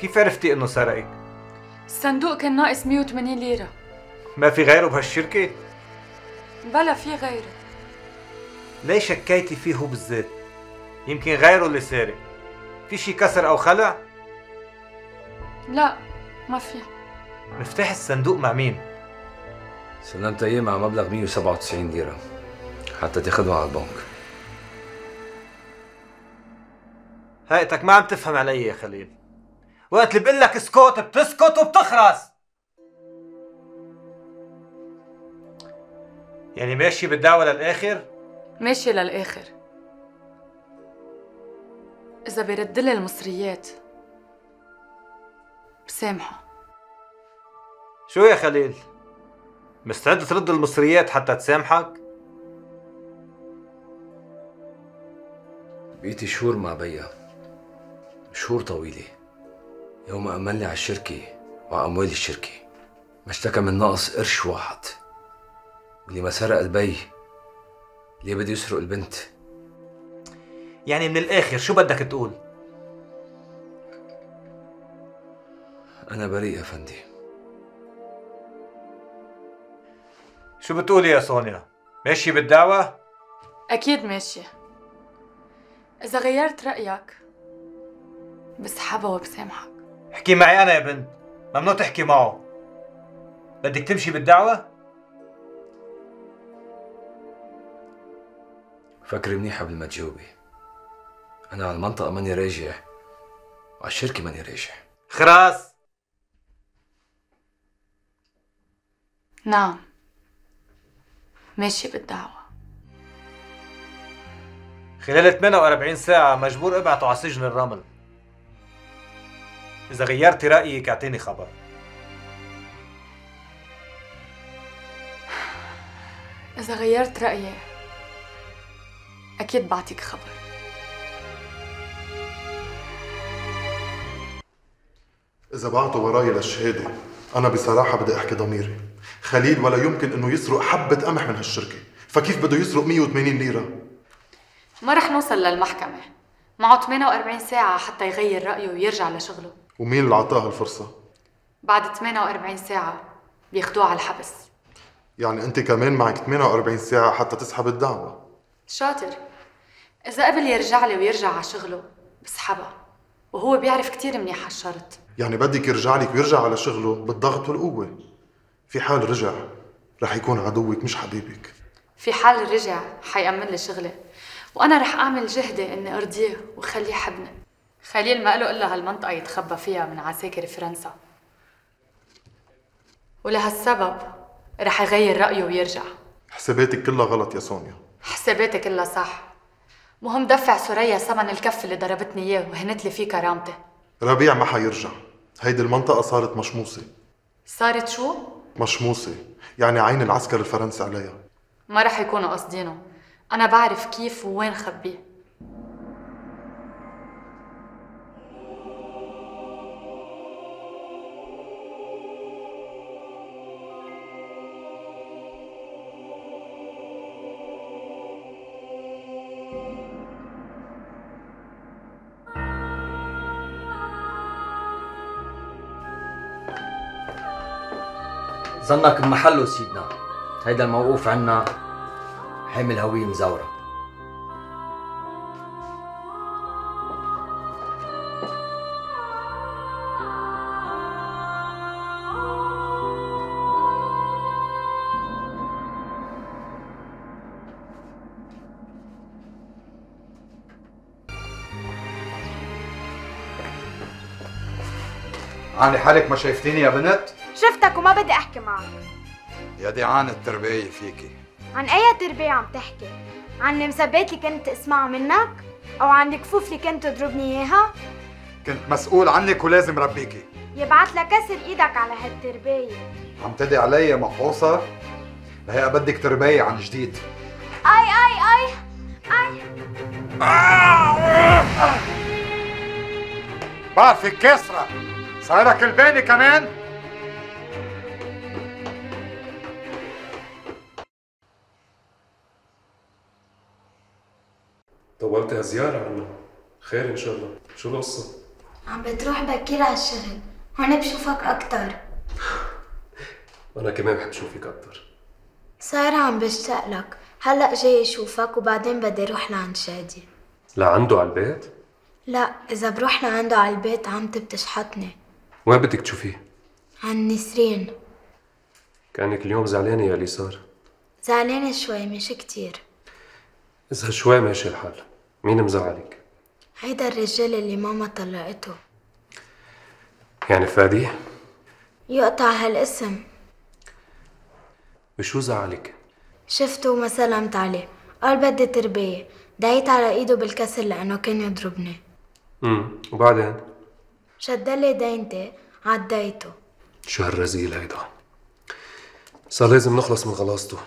كيف عرفتي إنه سرقك؟ الصندوق كان ناقص 180 ليرة ما في غيره بهالشركة؟ بلا في غيره ليش شكيتي فيه هو بالذات؟ يمكن غيره اللي سارق في شي كسر أو خلع؟ لا ما في مفتاح الصندوق مع مين؟ سلمت اياه مع مبلغ 197 ليرة حتى تاخدهم على البنك هايتك ما عم تفهم علي يا خليل وقت اللي بقول لك اسكت بتسكت وبتخرس يعني ماشي بالدعوة للآخر؟ ماشي للآخر إذا بيرد لي المصريات بسامحه شو يا خليل؟ مستعد ترد المصريات حتى تسامحك؟ بقيتي شهور مع بيا شهور طويلة يوم أملي على الشركة وعلى أموال الشركة ما اشتكى من نقص قرش واحد واللي ما سرق البي اللي بده يسرق البنت يعني من الآخر شو بدك تقول؟ أنا بريء يا فندي شو بتقولي يا سونيا؟ ماشي بالدعوة؟ أكيد ماشي إذا غيرت رأيك بسحبها وبسامحك احكي معي أنا يا بنت. ممنوع تحكي معه. بدك تمشي بالدعوة؟ فكري منيح قبل ما تجاوبي أنا على المنطقة ماني راجع وعلى الشركة ماني راجع. خراس! نعم. ماشي بالدعوة. خلال 48 ساعة مجبور ابعته على سجن الرمل. إذا غيرتي رأيك اعطيني خبر. إذا غيرت رأيي أكيد بعطيك خبر. إذا بعتوا وراي للشهادة أنا بصراحة بدي أحكي ضميري. خليل ولا يمكن إنه يسرق حبة قمح من هالشركة. فكيف بده يسرق 180 ليرة؟ ما رح نوصل للمحكمة. معه 48 ساعة حتى يغير رأيه ويرجع لشغله. ومين اللي عطاه هالفرصة؟ بعد 48 ساعة بياخدوه على الحبس. يعني أنت كمان معك 48 ساعة حتى تسحب الدعوة. شاطر. إذا قبل يرجع لي ويرجع على شغله بسحبها. وهو بيعرف كتير منيح هالشرط يعني بدك يرجع لك ويرجع على شغله بالضغط والقوة. في حال رجع رح يكون عدوك مش حبيبك. في حال رجع حيأمن لي شغلي. وأنا رح أعمل جهدي إني أرضيه وخليه يحبني خليل ما له إلا هالمنطقة يتخبى فيها من عساكر فرنسا. ولهالسبب رح يغير رأيه ويرجع. حساباتك كلها غلط يا سونيا. حساباتي كلها صح. مهم دفع سوريا ثمن الكف اللي ضربتني إياه وهنت لي فيه كرامتي. ربيع ما حيرجع. هيدي المنطقة صارت مشموسة. صارت شو؟ مشموسة. يعني عين العسكر الفرنسي عليها. ما رح يكونوا قاصدينه. أنا بعرف كيف ووين خبيه. ظنك بمحله سيدنا هيدا الموقوف عنا حامل هوية مزورة عاملة حالك ما شايفتيني يا بنت؟ شفتك وما بدي أحكي معك. يا دي عان التربية فيكي. عن أي تربية عم تحكي؟ عن المسبات اللي كنت اسمعها منك؟ أو عن الكفوف اللي كنت تضربني إياها؟ كنت مسؤول عنك ولازم ربيكي. يبعت لك كسر إيدك على هالتربية. عم تدي علي مقوصة لهي بدك تربية عن جديد. أي أي أي أي. بعرفك كسرة. صايرك الباني كمان؟ طولت زيارة عنا خير إن شاء الله. شو القصة؟ عم بتروح بكير على الشغل. هون بشوفك أكتر. وأنا كمان بحب اشوفك أكتر. صاير عم بشتاق لك. هلأ جاي أشوفك وبعدين بدي أروح لعند شادي. لعنده على البيت؟ لا إذا بروح لعنده على البيت عمتي بتشحطني. وين بدك تشوفيه؟ عن نسرين. كأنك اليوم زعلانة يا اللي صار. زعلانة شوي مش كتير. إذا شوي ماشي الحال. مين مزعلك هيدا الرجال اللي ماما طلقته. يعني فادي؟ يقطع هالاسم. بشو زعلك شفته وما سلمت عليه. قال بدي تربية. دعيت على إيده بالكسر لأنه كان يضربني. امم وبعدين؟ شدلي دينتي عديته. شو هالرزيل هيدا؟ صار لازم نخلص من غلاصته.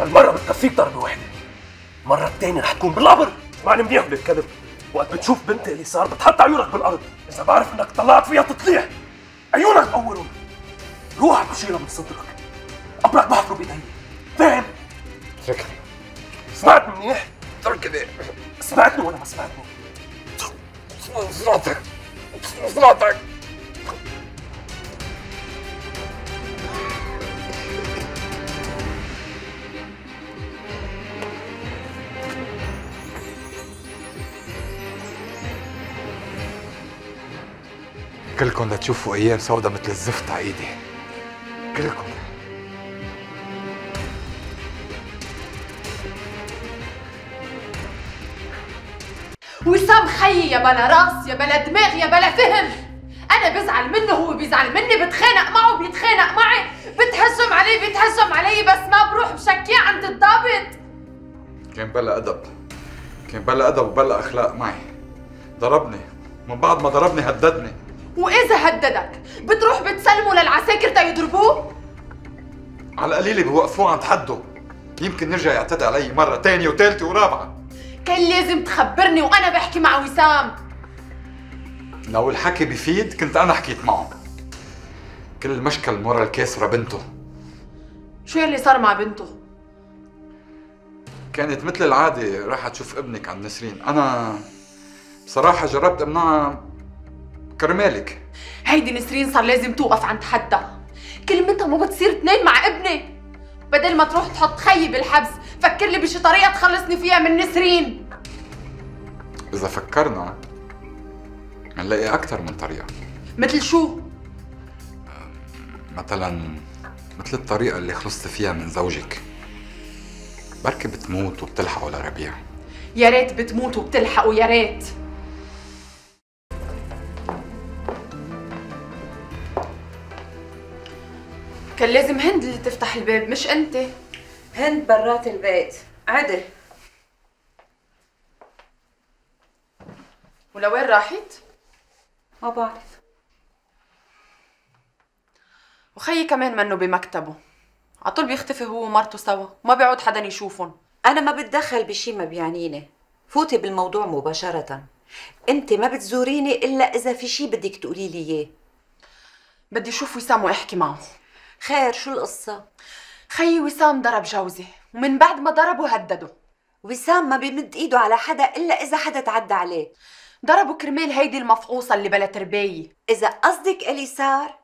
هالمرة بتكفيك ضربة واحدة المرة الثانية رح تكون بالقبر. اسمعني منيح بالكذب. وقت بتشوف بنتي اللي صار بتحط عيونك بالأرض. إذا بعرف إنك طلعت فيها تطليح عيونك أولهم روحك بشيلها من صدرك. قبرك بحفره بإيدي. فاهم؟ فكرة. سمعت منيح؟ تركني سمعتني ولا ما سمعتني؟ صلاتك صلاتك كلكم لتشوفوا أيام سودا مثل الزفت على إيدي. كلكم. وسام خيي يا بلا رأس يا بلا دماغ يا بلا فهم. أنا بزعل منه هو بيزعل مني بتخانق معه بيتخانق معي. بتهجم عليه بيتهجم علي بس ما بروح بشكيه عند الضابط. كان بلا أدب. كان بلا أدب وبلا أخلاق معي. ضربني. من بعد ما ضربني هددني. وإذا هددك بتروح بتسلمه للعساكر تيضربوه على القليله بوقفوه عند حده. يمكن يرجع يعتدي علي مرة تانية وثالثه ورابعة. كان لازم تخبرني وأنا بحكي مع وسام. لو الحكي بيفيد كنت أنا حكيت معه. كل المشكل ورا الكاسره بنته. شو يلي صار مع بنته؟ كانت مثل العادة راحت تشوف ابنك عند نسرين. أنا بصراحة جربت أمنعها كرمالك. هيدي نسرين صار لازم توقف عند حدها كلمتها ما بتصير اثنين مع ابني. بدل ما تروح تحط خيي بالحبس فكر لي بشي طريقة تخلصني فيها من نسرين. إذا فكرنا هنلاقي أكثر من طريقة. مثل شو؟ مثلا مثل الطريقة اللي خلصت فيها من زوجك. بركي بتموت وبتلحقوا لربيع يا ريت بتموتوا وبتلحقوا يا ريت. كان لازم هند اللي تفتح الباب مش أنت. هند برات البيت. عدل. ولوين راحت؟ ما بعرف. وخيي كمان منه بمكتبه. عطول بيختفي هو ومرته سوا ما بيعود حدا يشوفهم. أنا ما بتدخل بشي ما بيعنيني. فوتي بالموضوع مباشرة. أنت ما بتزوريني إلا إذا في شي بدك تقولي لي إياه. بدي أشوف وسام واحكي معه. خير شو القصة؟ خيي وسام ضرب جوزي ومن بعد ما ضربه هدده وسام ما بيمد إيده على حدا إلا إذا حدا تعدى عليه. ضربه كرمال هيدي المفقوصة اللي بلا ترباية. إذا قصدك اليسار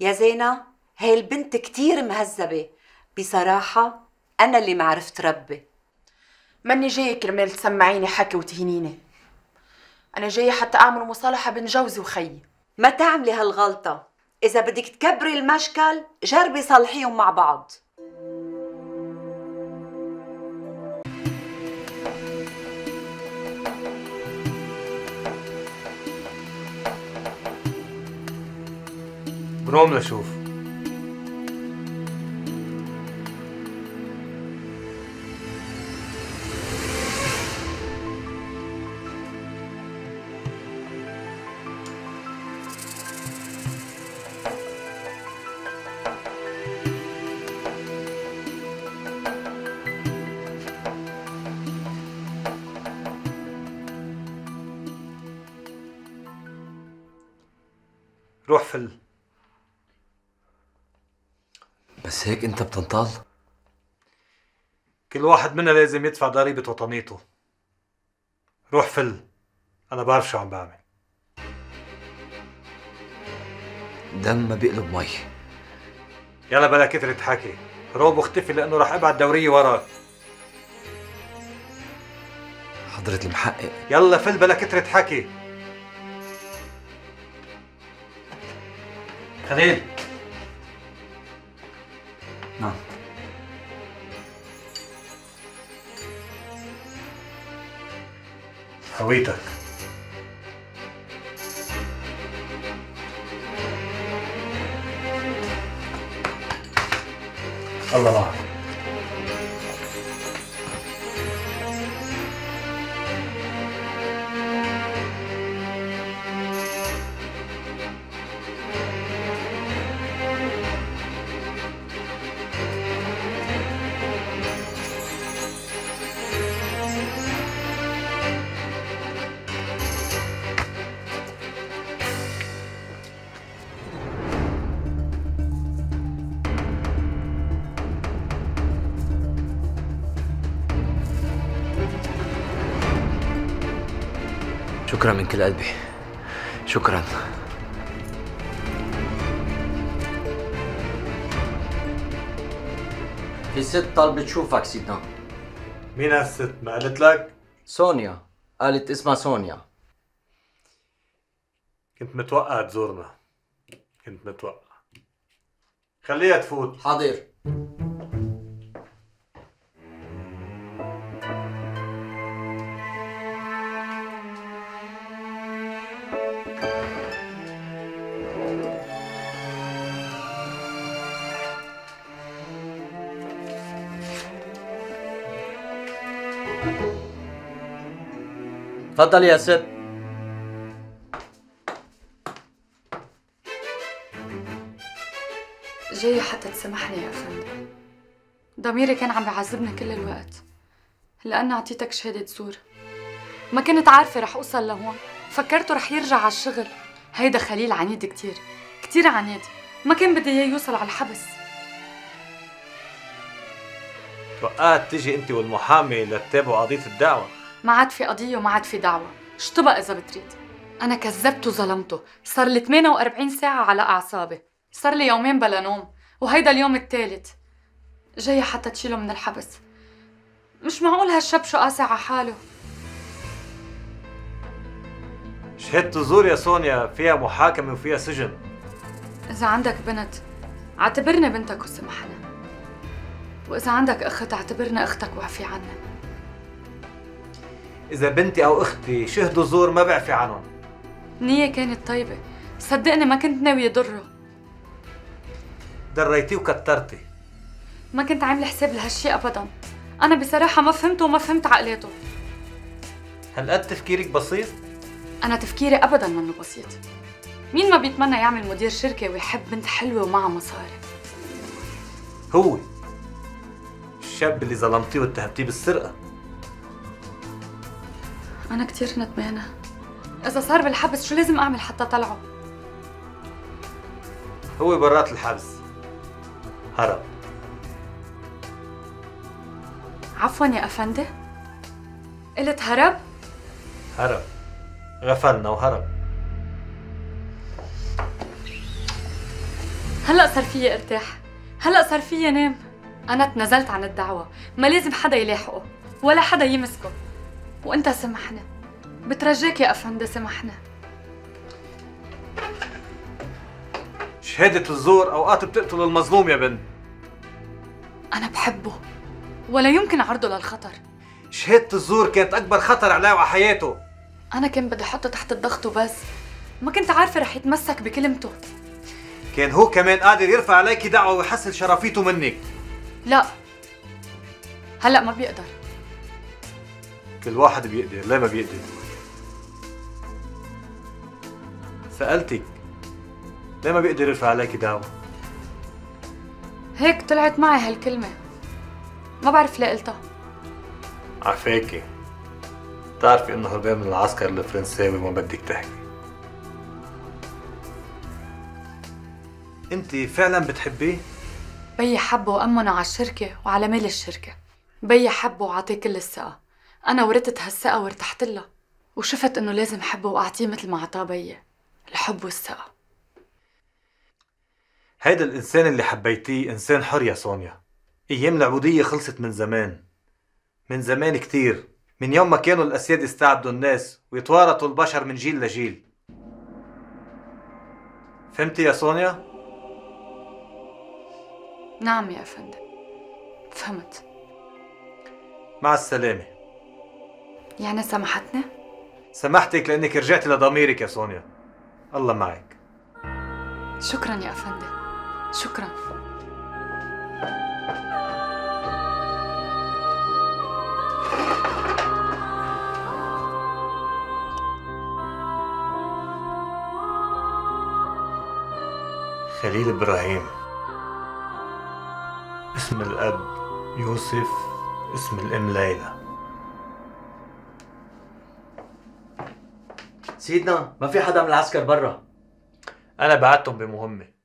يا زينة هاي البنت كتير مهذبة. بصراحة أنا اللي ما عرفت ربي. ماني جاية كرمال تسمعيني حكي وتهينيني. أنا جاية حتى أعمل مصالحة بين جوزي وخيي. ما تعملي هالغلطة. إذا بدك تكبري المشكل جربي صلحيهم مع بعض. بنوم لشوف. روح فل بس هيك انت بتنطال؟ كل واحد منا لازم يدفع ضريبة وطنيته. روح فل. أنا بعرف شو عم بعمل. دم ما بيقلب مي. يلا بلا كترة حكي. روب واختفي لأنه رح أبعت دورية وراك حضرة المحقق. يلا فل بلا كترة حكي. خليل. نعم. هويتك الله معك شكرا من كل قلبي. شكرا. في ست طالبة تشوفك سيدنا. مين هالست ما قالت لك؟ سونيا. قالت اسمها سونيا. كنت متوقع تزورنا. كنت متوقع. خليها تفوت. حاضر. تفضل يا ست. جاية حتى تسامحني يا أفندي ضميري كان عم بيعذبني كل الوقت. لأن أعطيتك شهادة زور. ما كنت عارفة رح أوصل لهون. فكرته رح يرجع على الشغل. هيدا خليل عنيد كتير. كتير عنيد. ما كان بدي إياه يوصل على الحبس. توقعت تيجي أنت والمحامي لتتابعوا قضية الدعوة. ما عاد في قضية وما عاد في دعوة. بقى إذا بتريد؟ أنا كذبت وظلمته. صار لي 48 ساعة على أعصابي. صار لي يومين بلا نوم. وهيدا اليوم الثالث. جاية حتى تشيله من الحبس. مش معقول هالشاب شو قاسي على حاله؟ شهادة الزور يا سونيا. فيها محاكمة وفيها سجن. إذا عندك بنت اعتبرني بنتك وسمحنا وإذا عندك أخت اعتبرني أختك واعفي عنها إذا بنتي أو أختي شهدوا زور ما بعفي عنهم. نية كانت طيبة. صدقني ما كنت ناوية ضره دريتي وكترتي. ما كنت عاملة حساب لهالشي أبدا. أنا بصراحة ما فهمته وما فهمت عقلاته هالقد تفكيرك بسيط؟ أنا تفكيري أبدا منه بسيط. مين ما بيتمنى يعمل مدير شركة ويحب بنت حلوة ومعها مصاري؟ هو. الشاب اللي ظلمتيه واتهمتيه بالسرقة. أنا كتير ندمانة. إذا صار بالحبس شو لازم أعمل حتى طلعه؟ هو برات الحبس. هرب. عفوا يا أفندي قلت هرب؟ هرب. غفلنا وهرب. هلأ صار فيي ارتاح. هلأ صار فيي نام. أنا تنازلت عن الدعوة. ما لازم حدا يلاحقه. ولا حدا يمسكه. وانت سمحنا. بترجاك يا افندي سمحنا. شهادة الزور أوقات بتقتل المظلوم يا بنت. أنا بحبه ولا يمكن عرضه للخطر. شهادة الزور كانت أكبر خطر عليه وعلى حياته. أنا كان بدي أحطه تحت الضغط وبس. ما كنت عارفة رح يتمسك بكلمته. كان هو كمان قادر يرفع عليك دعوة ويحصل شرفيته منك. لا. هلأ ما بيقدر. كل واحد بيقدر ليه ما بيقدر. سألتك ليه ما بيقدر يرفع عليك دعوة. هيك طلعت معي هالكلمة. ما بعرف ليه قلتها. عفاكي بتعرفي إنه هربان من العسكر الفرنساوي وما بدك تحكي. أنت فعلا بتحبيه؟ بيي حبه وأمنه على الشركة وعلى مال الشركة. بيي حبه وعطيه كل الثقة. أنا ورثت هالثقة وارتحت لها وشفت إنه لازم حبه وأعطيه مثل ما عطاه بيي الحب والثقة. هيدا الإنسان اللي حبيتيه إنسان حر يا سونيا. أيام العبودية خلصت من زمان. من زمان كتير. من يوم ما كانوا الأسياد يستعبدوا الناس ويتوارثوا البشر من جيل لجيل. فهمتي يا سونيا؟ نعم يا أفندم فهمت. مع السلامة. يعني سمحتني؟ سمحتك لأنك رجعتي لضميرك يا سونيا. الله معك. شكرا يا أفندم. شكرا. خليل إبراهيم. اسم الأب يوسف اسم الأم ليلى. سيدنا ما في حدا من العسكر برا أنا بعتهم بمهمة.